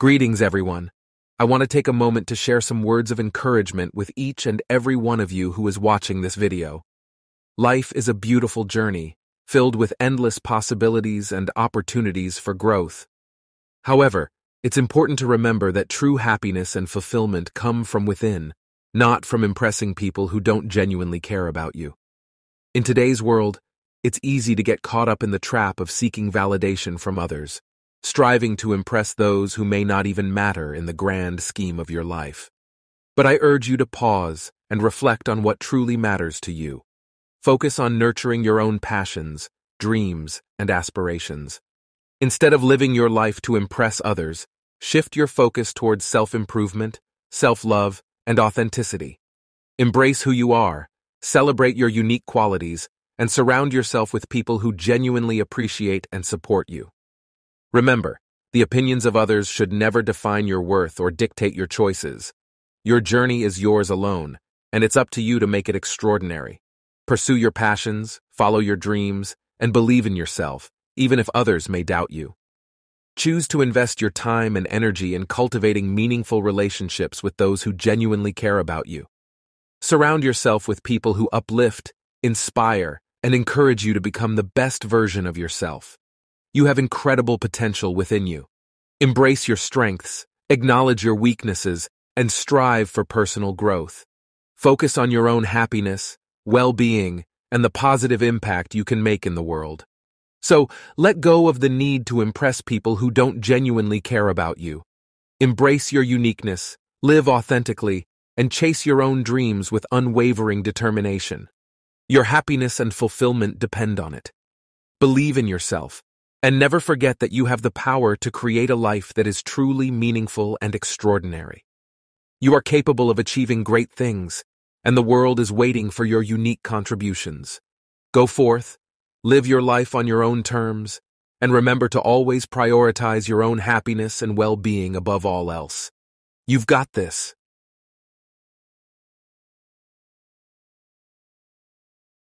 Greetings, everyone. I want to take a moment to share some words of encouragement with each and every one of you who is watching this video. Life is a beautiful journey, filled with endless possibilities and opportunities for growth. However, it's important to remember that true happiness and fulfillment come from within, not from impressing people who don't genuinely care about you. In today's world, it's easy to get caught up in the trap of seeking validation from others, striving to impress those who may not even matter in the grand scheme of your life. But I urge you to pause and reflect on what truly matters to you. Focus on nurturing your own passions, dreams, and aspirations. Instead of living your life to impress others, shift your focus towards self-improvement, self-love, and authenticity. Embrace who you are, celebrate your unique qualities, and surround yourself with people who genuinely appreciate and support you. Remember, the opinions of others should never define your worth or dictate your choices. Your journey is yours alone, and it's up to you to make it extraordinary. Pursue your passions, follow your dreams, and believe in yourself, even if others may doubt you. Choose to invest your time and energy in cultivating meaningful relationships with those who genuinely care about you. Surround yourself with people who uplift, inspire, and encourage you to become the best version of yourself. You have incredible potential within you. Embrace your strengths, acknowledge your weaknesses, and strive for personal growth. Focus on your own happiness, well-being, and the positive impact you can make in the world. So, let go of the need to impress people who don't genuinely care about you. Embrace your uniqueness, live authentically, and chase your own dreams with unwavering determination. Your happiness and fulfillment depend on it. Believe in yourself, and never forget that you have the power to create a life that is truly meaningful and extraordinary. You are capable of achieving great things, and the world is waiting for your unique contributions. Go forth, live your life on your own terms, and remember to always prioritize your own happiness and well-being above all else. You've got this.